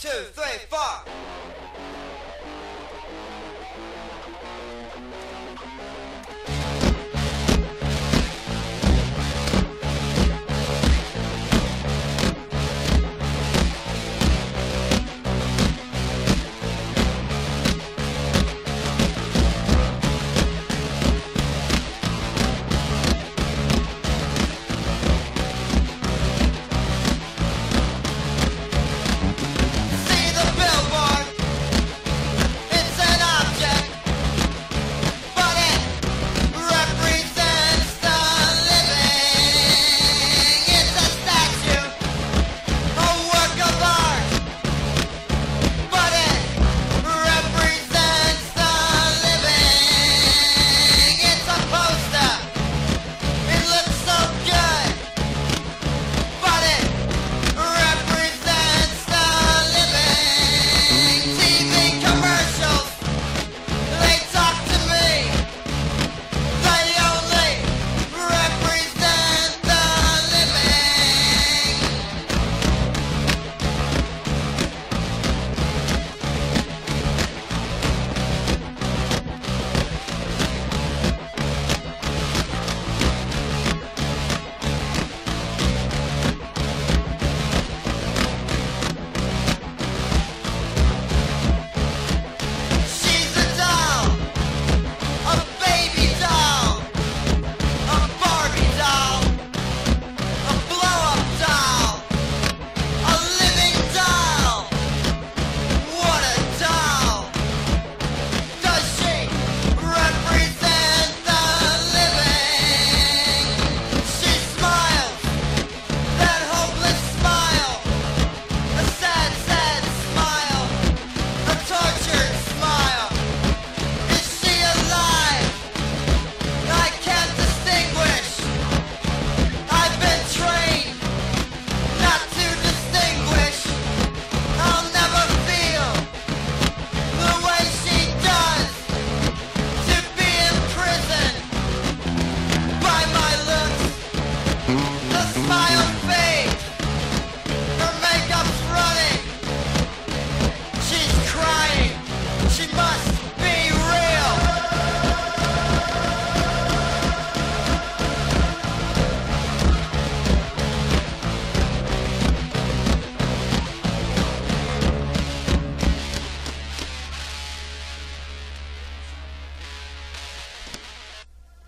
two, three, four. just by